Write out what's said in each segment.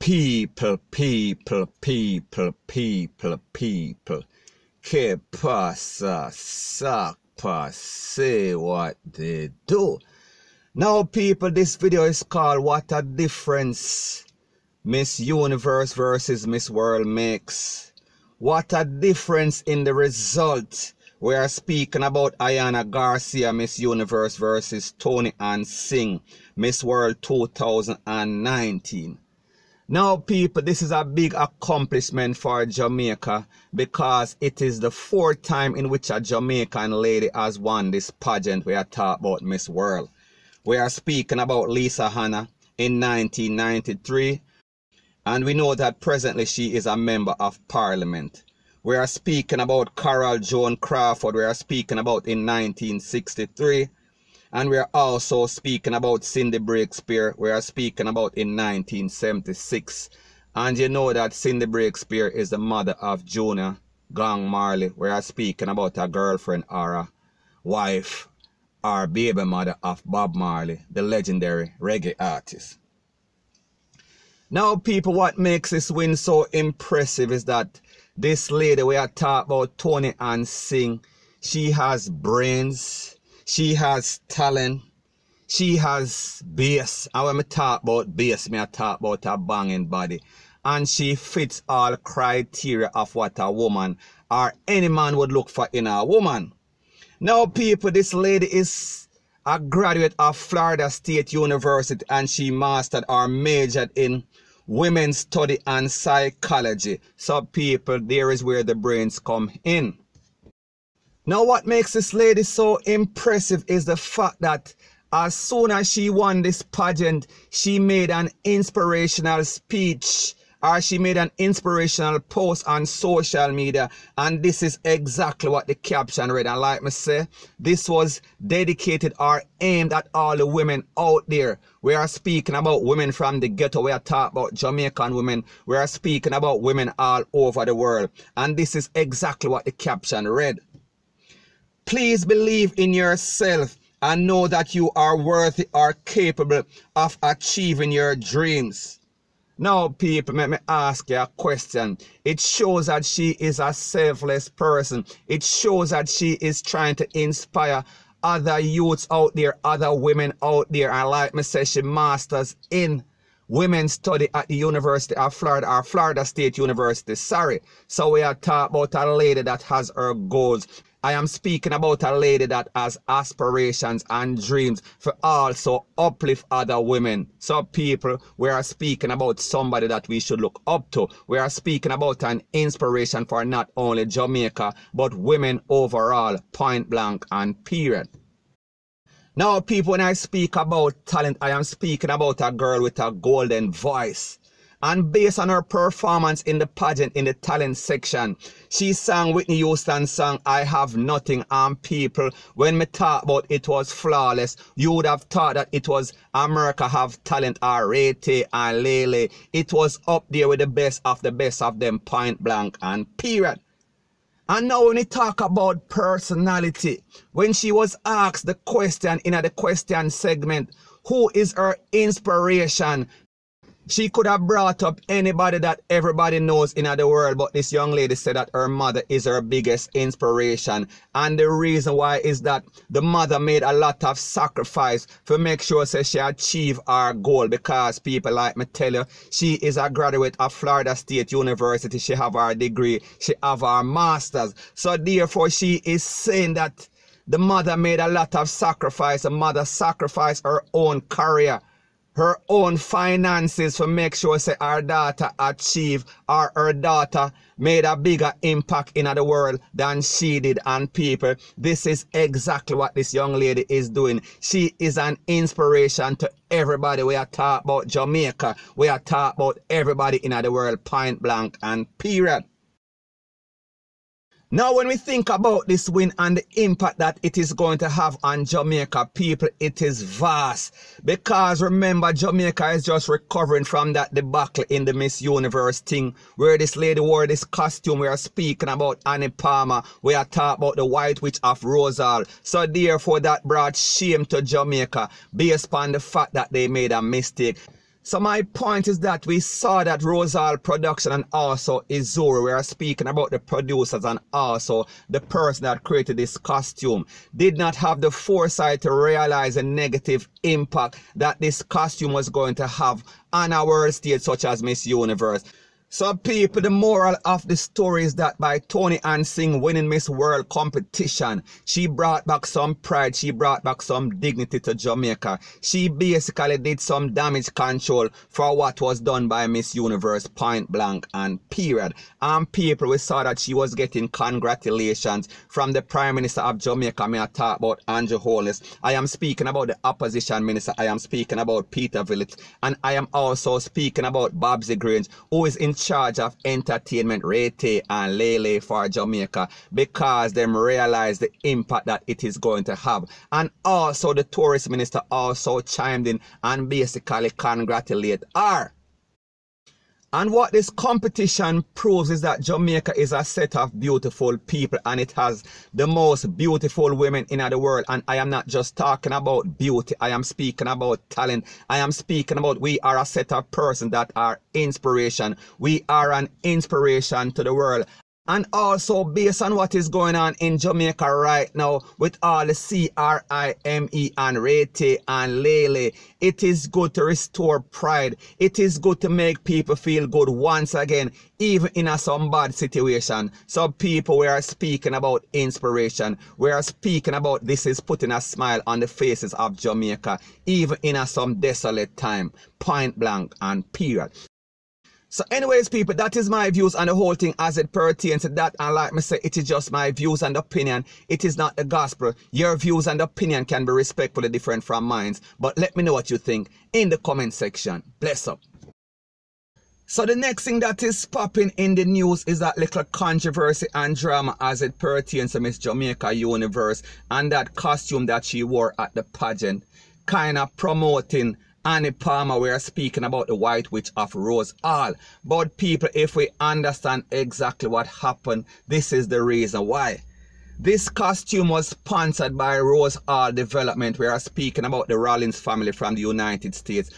People, people, people, people, people. Que pasa, sakpa, say what they do. Now, people, this video is called What a Difference Miss Universe versus Miss World makes. What a difference in the result. We are speaking about Iana Garcia, Miss Universe versus Toni Ann Singh, Miss World 2019. Now, people, this is a big accomplishment for Jamaica because it is the fourth time in which a Jamaican lady has won this pageant we are talking about Miss World. We are speaking about Lisa Hanna in 1993, and we know that presently she is a member of parliament. We are speaking about Carole Joan Crawford, we are speaking about in 1963, and we are also speaking about Cindy Breakspear. We are speaking about in 1976. And you know that Cindy Breakspear is the mother of Junior Gong Marley. We are speaking about a girlfriend or a wife or baby mother of Bob Marley, the legendary reggae artist. Now, people, what makes this win so impressive is that this lady we are talking about, Toni Ann Singh, she has brains, she has talent. She has bass. And when I talk about bass, me I talk about a banging body. And she fits all criteria of what a woman or any man would look for in a woman. Now, people, this lady is a graduate of Florida State University and she mastered or majored in women's study and psychology. So, people, there is where the brains come in. Now, what makes this lady so impressive is the fact that as soon as she won this pageant, she made an inspirational speech or she made an inspirational post on social media. And this is exactly what the caption read. And like me say this was dedicated or aimed at all the women out there. We are speaking about women from the ghetto. We are talking about jamaican women. We are speaking about women all over the world. And this is exactly what the caption read Please believe in yourself and know that you are worthy or capable of achieving your dreams. Now, people, let me ask you a question. It shows that she is a selfless person. It shows that she is trying to inspire other youths out there, other women out there. And like me say, she masters in women's study at the University of Florida or Florida State University. Sorry. So we are talking about a lady that has her goals. I am speaking about a lady that has aspirations and dreams for also uplift other women. So people, we are speaking about somebody that we should look up to. We are speaking about an inspiration for not only Jamaica, but women overall, point blank and period. Now people, when I speak about talent, I am speaking about a girl with a golden voice. And based on her performance in the pageant in the talent section, she sang Whitney Houston's song I Have Nothing and people. When me talk about it was flawless, you would have thought that it was America Have Talent or Ray and Lele. It was up there with the best of the best of them, point blank and period. And now when we talk about personality, when she was asked the question in the question segment, who is her inspiration? She could have brought up anybody that everybody knows in the world, but this young lady said that her mother is her biggest inspiration. And the reason why is that the mother made a lot of sacrifice to make sure she achieve her goal because people like me tell you, she is a graduate of Florida State University. She have her degree, she have her masters. So therefore she is saying that the mother made a lot of sacrifice. The mother sacrificed her own career her own finances to make sure say our daughter achieve or her daughter made a bigger impact in the world than she did and people. This is exactly what this young lady is doing. She is an inspiration to everybody. We are talking about jamaica. We are talking about everybody in the world point blank and period now, when we think about this win and the impact that it is going to have on Jamaica people, it is vast. Because remember, Jamaica is just recovering from that debacle in the Miss Universe thing, where this lady wore this costume. We are speaking about Annie Palmer. We are talking about the White Witch of Rose Hall. So therefore, that brought shame to Jamaica based upon the fact that they made a mistake. So my point is that we saw that Rose Hall production and also Izuru, we are speaking about the producers and also the person that created this costume, did not have the foresight to realize the negative impact that this costume was going to have on our stage such as Miss Universe. So people, the moral of the story is that by Toni Ann Singh winning Miss World competition, she brought back some pride, she brought back some dignity to Jamaica. She basically did some damage control for what was done by Miss Universe point blank and period. And people, we saw that she was getting congratulations from the Prime Minister of Jamaica. Me I talk about Andrew Holness. I am speaking about the opposition minister. I am speaking about Peter Phillips. And I am also speaking about Babsy Grange, who is in charge of entertainment Rete and Lele for Jamaica because them realize the impact that it is going to have. And also the tourist minister also chimed in and basically congratulate her. And what this competition proves is that Jamaica is a set of beautiful people and it has the most beautiful women in the world. And I am not just talking about beauty, I am speaking about talent. I am speaking about we are a set of persons that are inspiration. We are an inspiration to the world. And also, based on what is going on in Jamaica right now with all the C-R-I-M-E and Rete and Lele, it is good to restore pride. It is good to make people feel good once again, even in a some bad situation. Some people, we are speaking about inspiration. We are speaking about this is putting a smile on the faces of Jamaica, even in a some desolate time, point blank and period. So anyways, people, that is my views on the whole thing as it pertains to that. And like me say, it is just my views and opinion. It is not the gospel. Your views and opinion can be respectfully different from mine. But let me know what you think in the comment section. Bless up. So the next thing that is popping in the news is that little controversy and drama as it pertains to Miss Jamaica Universe and that costume that she wore at the pageant. Kind of promoting Annie Palmer, we are speaking about the White Witch of Rose Hall. But people, if we understand exactly what happened, this is the reason why. This costume was sponsored by Rose Hall Development. We are speaking about the Rollins family from the United States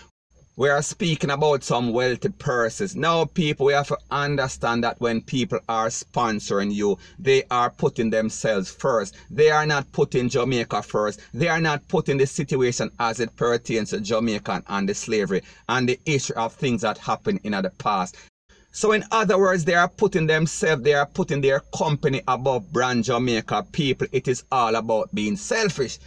we are speaking about some wealthy purses. Now, people, we have to understand that when people are sponsoring you, they are putting themselves first. They are not putting Jamaica first. They are not putting the situation as it pertains to Jamaica and the slavery and the issue of things that happened in the past. So in other words, they are putting themselves, they are putting their company above brand Jamaica people. It is all about being selfish.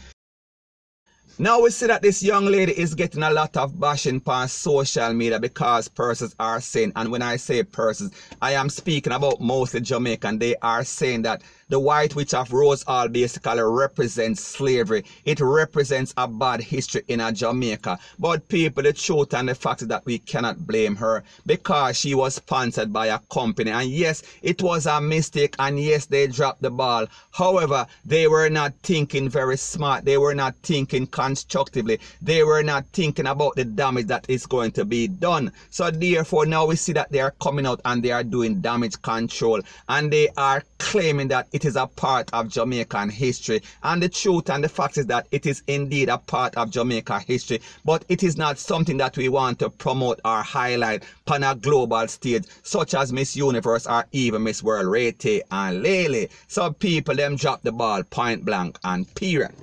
Now we see that this young lady is getting a lot of bashing on social media because persons are saying, and when I say persons, I am speaking about mostly Jamaican, they are saying that the White Witch of Rose Hall basically represents slavery. It represents a bad history in a Jamaica. But people, the truth and the fact that we cannot blame her because she was sponsored by a company. And yes, it was a mistake. And yes, they dropped the ball. However, they were not thinking very smart. They were not thinking constructively. They were not thinking about the damage that is going to be done. So therefore, now we see that they are coming out and they are doing damage control. And they are claiming that it is a part of Jamaican history. And the truth and the fact is that it is indeed a part of Jamaica history, but it is not something that we want to promote or highlight on a global stage, such as Miss Universe or even Miss World Rete and Lele. So people them drop the ball point blank and period.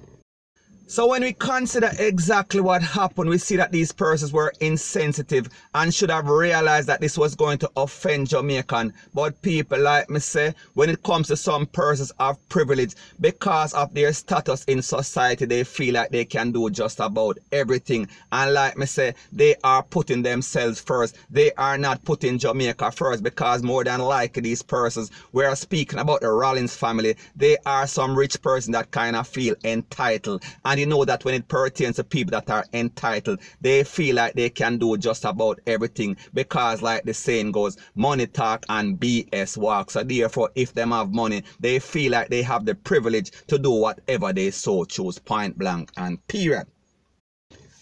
So when we consider exactly what happened, we see that these persons were insensitive and should have realized that this was going to offend Jamaican. But people like me say, when it comes to some persons of privilege, because of their status in society, they feel like they can do just about everything. And like me say, they are putting themselves first. They are not putting Jamaica first because more than likely these persons, we are speaking about the Rollins family, they are some rich person that kind of feel entitled. And you know that when it pertains to people that are entitled, they feel like they can do just about everything because like the saying goes, money talk and BS walk. So therefore, if them have money, they feel like they have the privilege to do whatever they so choose, point blank and period.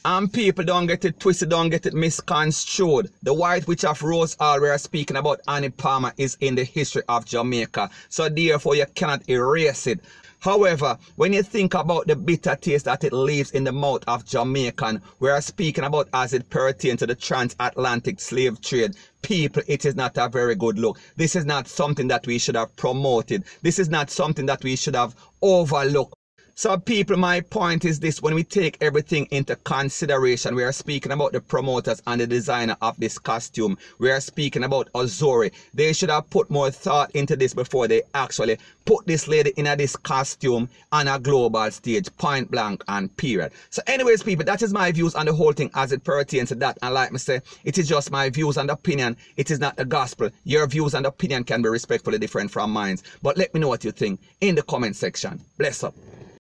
And people don't get it twisted, don't get it misconstrued. The White Witch of Rose Hall we are speaking about Annie Palmer is in the history of Jamaica. So therefore you cannot erase it. However, when you think about the bitter taste that it leaves in the mouth of Jamaican, we are speaking about as it pertains to the transatlantic slave trade. People, it is not a very good look. This is not something that we should have promoted. This is not something that we should have overlooked. So people, my point is this, when we take everything into consideration, we are speaking about the promoters and the designer of this costume. We are speaking about Azuri. They should have put more thought into this before they actually put this lady in a, this costume on a global stage, point blank and period. So anyways, people, that is my views on the whole thing as it pertains to that. And like me say, it is just my views and opinion. It is not the gospel. Your views and opinion can be respectfully different from mine. But let me know what you think in the comment section. Bless up.